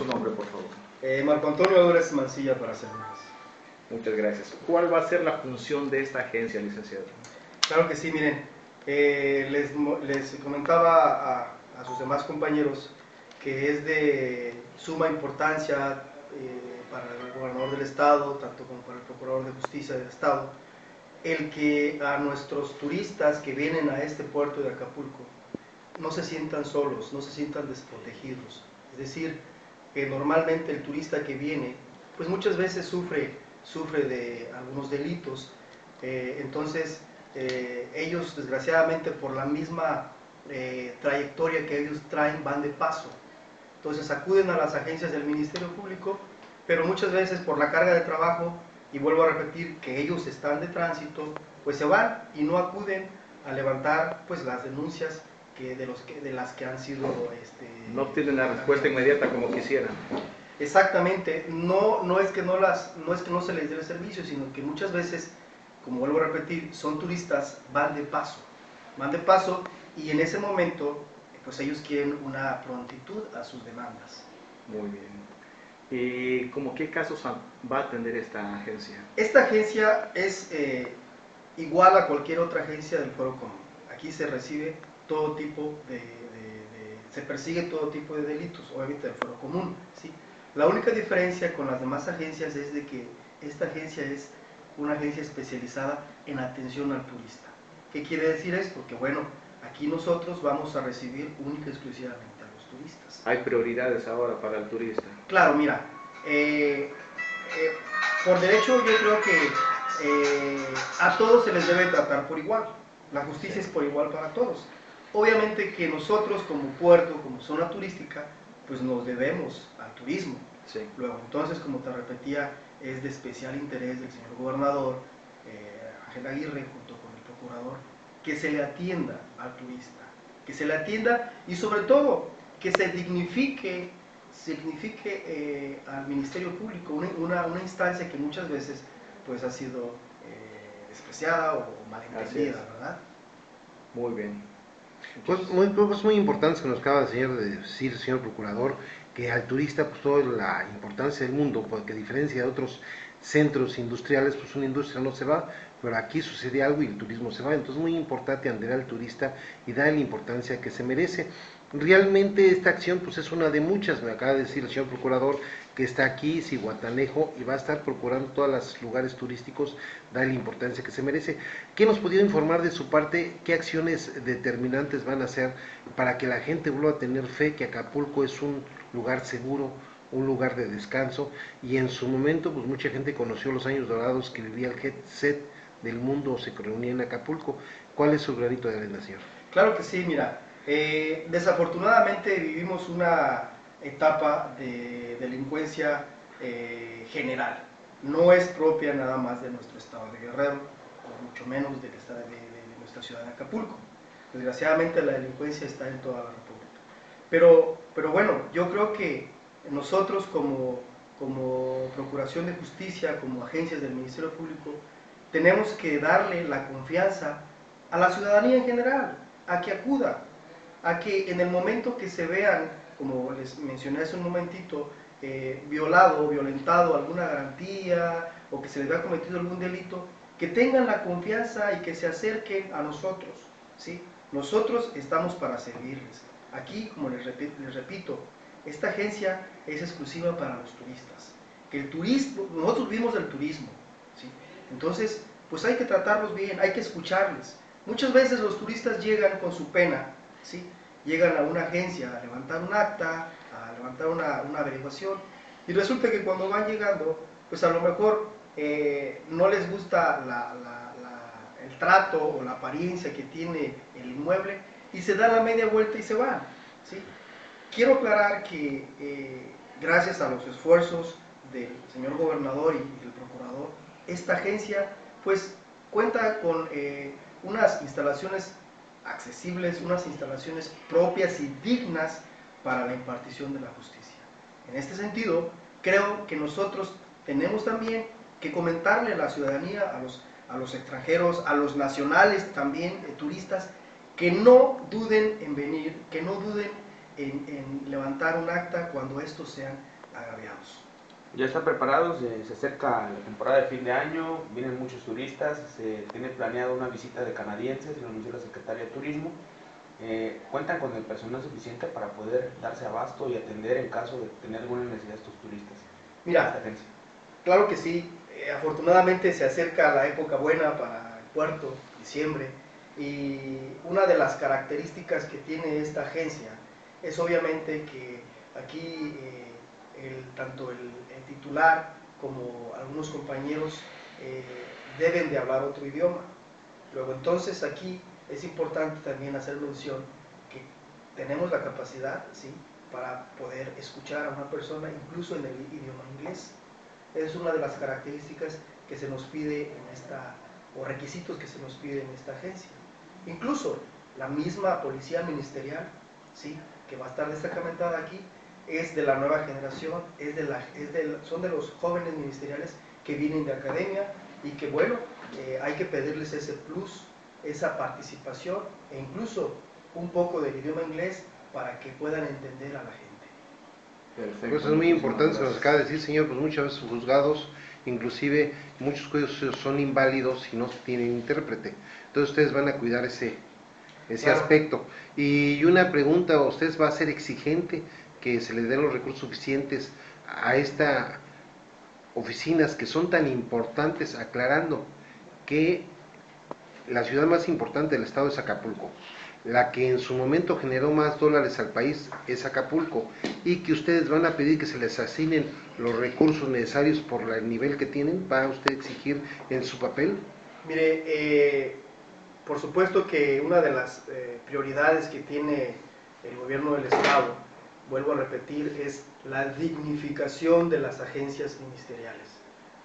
Su nombre, por favor. Eh, Marco Antonio Dores Mancilla para servirles. Muchas gracias. ¿Cuál va a ser la función de esta agencia, licenciado? Claro que sí, miren, eh, les, les comentaba a, a sus demás compañeros que es de suma importancia eh, para el gobernador del estado, tanto como para el procurador de justicia del estado, el que a nuestros turistas que vienen a este puerto de Acapulco no se sientan solos, no se sientan desprotegidos. Es decir, que normalmente el turista que viene, pues muchas veces sufre, sufre de algunos delitos. Eh, entonces, eh, ellos desgraciadamente por la misma eh, trayectoria que ellos traen van de paso. Entonces acuden a las agencias del Ministerio Público, pero muchas veces por la carga de trabajo, y vuelvo a repetir que ellos están de tránsito, pues se van y no acuden a levantar pues las denuncias que de, los que, de las que han sido... Este, No obtienen la respuesta inmediata como quisieran. Exactamente, no, no, es que no, las, no es que no se les dé el servicio, sino que muchas veces, como vuelvo a repetir, son turistas, van de paso, van de paso y en ese momento, pues ellos quieren una prontitud a sus demandas. Muy bien. ¿Y como qué casos va a atender esta agencia? Esta agencia es eh, igual a cualquier otra agencia del Foro Común. Aquí se recibe todo tipo de, de- de- se persigue todo tipo de delitos, obviamente del Foro Común. ¿sí? La única diferencia con las demás agencias es de que esta agencia es una agencia especializada en atención al turista. ¿Qué quiere decir esto? Que bueno, aquí nosotros vamos a recibir única y exclusivamente a los turistas. Hay prioridades ahora para el turista. Claro, mira, eh, eh, por derecho yo creo que eh, a todos se les debe tratar por igual. La justicia es por igual para todos. Obviamente que nosotros como puerto, como zona turística, pues nos debemos al turismo. Sí. Luego, entonces, como te repetía, es de especial interés del señor gobernador, eh, Ángel Aguirre, junto con el procurador, que se le atienda al turista, que se le atienda y sobre todo que se dignifique, signifique eh, al Ministerio Público, una, una, una instancia que muchas veces pues ha sido eh, despreciada o malentendida. ¿verdad? Muy bien. Pues muy, pues muy importante que nos acaba de señor, de decir, señor procurador, que al turista, pues toda la importancia del mundo, porque a diferencia de otros centros industriales, pues una industria no se va, pero aquí sucede algo y el turismo se va. Entonces es muy importante atender al turista y darle la importancia que se merece. Realmente esta acción pues es una de muchas, me acaba de decir el señor procurador está aquí, Cihuatanejo, y va a estar procurando todos los lugares turísticos, darle la importancia que se merece. ¿Qué nos podría informar de su parte? ¿Qué acciones determinantes van a hacer para que la gente vuelva a tener fe que Acapulco es un lugar seguro, un lugar de descanso? Y en su momento, pues mucha gente conoció los años dorados que vivía el jet set del mundo, se reunía en Acapulco. ¿Cuál es su granito de arena, señor? Claro que sí, mira, eh, desafortunadamente vivimos una etapa de delincuencia eh, general. No es propia nada más de nuestro estado de Guerrero, o mucho menos de, de- de nuestra ciudad de Acapulco. Desgraciadamente la delincuencia está en toda la República. Pero, pero bueno, yo creo que nosotros como, como Procuración de Justicia, como agencias del Ministerio Público, tenemos que darle la confianza a la ciudadanía en general, a que acuda, a que en el momento que se vean, como les mencioné hace un momentito, eh, violado o violentado alguna garantía o que se les vea cometido algún delito, que tengan la confianza y que se acerquen a nosotros. ¿sí? Nosotros estamos para servirles. Aquí, como les repito, esta agencia es exclusiva para los turistas. Que el turismo, nosotros vivimos del turismo. ¿sí? Entonces, pues hay que tratarlos bien, hay que escucharles. Muchas veces los turistas llegan con su pena, ¿sí? Llegan a una agencia a levantar un acta, a levantar una, una averiguación, y resulta que cuando van llegando, pues a lo mejor eh, no les gusta la- el trato o la apariencia que tiene el inmueble, y se dan la media vuelta y se van. ¿sí? Quiero aclarar que eh, gracias a los esfuerzos del señor gobernador y del procurador, esta agencia pues cuenta con eh, unas instalaciones accesibles, unas instalaciones propias y dignas para la impartición de la justicia. En este sentido, creo que nosotros tenemos también que comentarle a la ciudadanía, a los, a los extranjeros, a los nacionales también, eh, turistas, que no duden en venir, que no duden en, en levantar un acta cuando estos sean agraviados. Ya están preparados, eh, se acerca la temporada de fin de año, vienen muchos turistas, se tiene planeado una visita de canadienses, lo anunció la Secretaría de Turismo. Eh, ¿Cuentan con el personal suficiente para poder darse abasto y atender en caso de tener alguna necesidad estos turistas? Mira. Claro que sí, eh, afortunadamente se acerca la época buena para el puerto, diciembre, y una de las características que tiene esta agencia es obviamente que aquí eh, el- tanto el, el titular como algunos compañeros eh, deben de hablar otro idioma. Luego entonces aquí es importante también hacer mención que tenemos la capacidad, ¿sí? para poder escuchar a una persona incluso en el idioma inglés. Es una de las características que se nos pide en esta, o requisitos que se nos pide en esta agencia. Incluso la misma policía ministerial, ¿sí? que va a estar destacamentada aquí, es de la nueva generación, es de la, es de son de los jóvenes ministeriales que vienen de academia y que bueno, eh, hay que pedirles ese plus, esa participación e incluso un poco del idioma inglés para que puedan entender a la gente. Perfecto. Pues es muy importante, se nos acaba de decir, señor, pues muchas veces juzgados, inclusive muchos juicios son inválidos si no tienen intérprete. Entonces ustedes van a cuidar ese, ese Claro. aspecto. Y una pregunta, ¿ustedes va a ser exigente que se les den los recursos suficientes a estas oficinas que son tan importantes, aclarando que la ciudad más importante del estado es Acapulco. La que en su momento generó más dólares al país es Acapulco y que ustedes van a pedir que se les asignen los recursos necesarios por el nivel que tienen, va a usted exigir en su papel. Mire, eh, por supuesto que una de las eh, prioridades que tiene el gobierno del Estado, vuelvo a repetir, es la dignificación de las agencias ministeriales.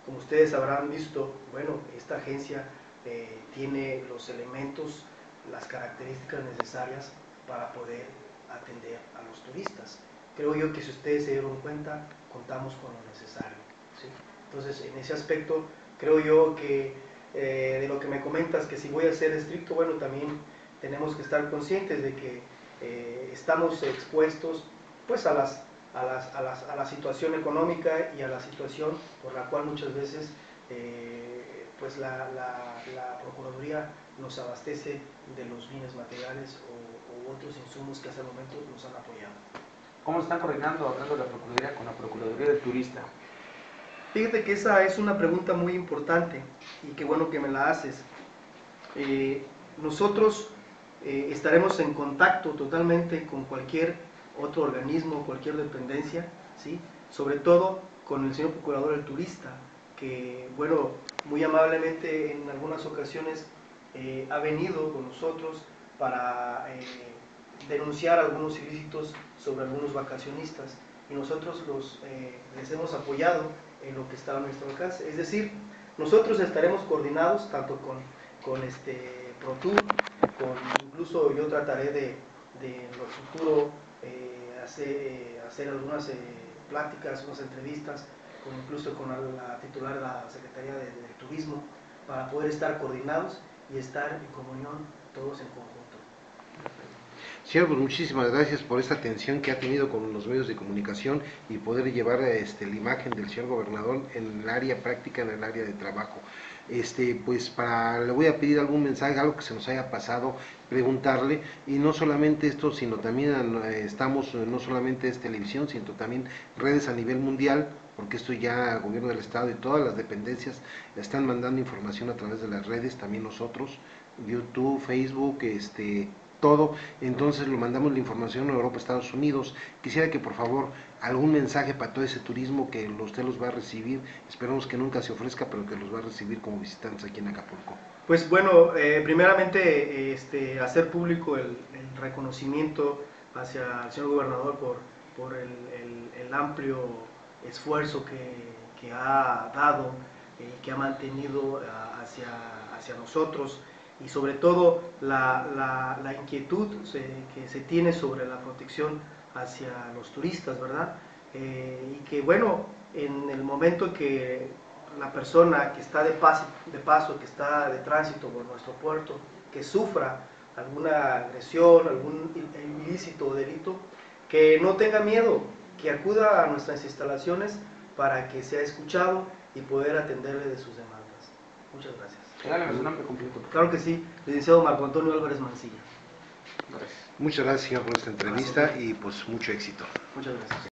Como ustedes habrán visto, bueno, esta agencia eh, tiene los elementos, las características necesarias para poder atender a los turistas. Creo yo que si ustedes se dieron cuenta, contamos con lo necesario. ¿sí? Entonces, en ese aspecto, creo yo que eh, de lo que me comentas, que si voy a ser estricto, bueno, también tenemos que estar conscientes de que eh, estamos expuestos pues a las, a, las, a, las, a la situación económica y a la situación por la cual muchas veces eh, pues la, la, la Procuraduría nos abastece de los bienes materiales o, o otros insumos que hasta el momento nos han apoyado. ¿Cómo están coordinando, hablando de la Procuraduría, con la Procuraduría del Turista? Fíjate que esa es una pregunta muy importante y qué bueno que me la haces. Eh, nosotros eh, estaremos en contacto totalmente con cualquier otro organismo, cualquier dependencia, ¿sí? sobre todo con el señor Procurador del Turista, que, bueno, muy amablemente en algunas ocasiones eh, ha venido con nosotros para eh, denunciar algunos ilícitos sobre algunos vacacionistas y nosotros los, eh, les hemos apoyado en lo que está a nuestro alcance. Es decir, nosotros estaremos coordinados tanto con, con este ProTour, con, incluso yo trataré de, de en lo futuro eh, hacer, eh, hacer algunas eh, pláticas, unas entrevistas, incluso con la, la titular de la Secretaría de, de Turismo, para poder estar coordinados y estar en comunión todos en conjunto. Señor, pues muchísimas gracias por esta atención que ha tenido con los medios de comunicación y poder llevar este, la imagen del señor gobernador en el área práctica, en el área de trabajo. Este, pues para, le voy a pedir algún mensaje, algo que se nos haya pasado, preguntarle, y no solamente esto, sino también eh, estamos, eh, no solamente es televisión, sino también redes a nivel mundial, porque esto ya el gobierno del estado y todas las dependencias están mandando información a través de las redes, también nosotros, YouTube, Facebook, este, todo, entonces lo mandamos la información a Europa, Estados Unidos. Quisiera que por favor algún mensaje para todo ese turismo que usted los va a recibir, esperamos que nunca se ofrezca, pero que los va a recibir como visitantes aquí en Acapulco. Pues bueno, eh, primeramente eh, este, hacer público el, reconocimiento hacia el señor gobernador por, por el, amplio esfuerzo que, que ha dado y que ha mantenido ah, hacia, hacia nosotros y sobre todo la, la- inquietud se- que se tiene sobre la protección hacia los turistas, ¿verdad? Eh, y que bueno, en el momento que la persona que está de paso, de paso, que está de tránsito por nuestro puerto, que sufra alguna agresión, algún il- ilícito delito, que no tenga miedo, que acuda a nuestras instalaciones para que sea escuchado y poder atenderle de sus demandas. Muchas gracias. Regálame su nombre completo. Claro que sí, licenciado Marco Antonio Álvarez Mancilla. Gracias. Muchas gracias, señor, por esta entrevista y pues mucho éxito. Muchas gracias.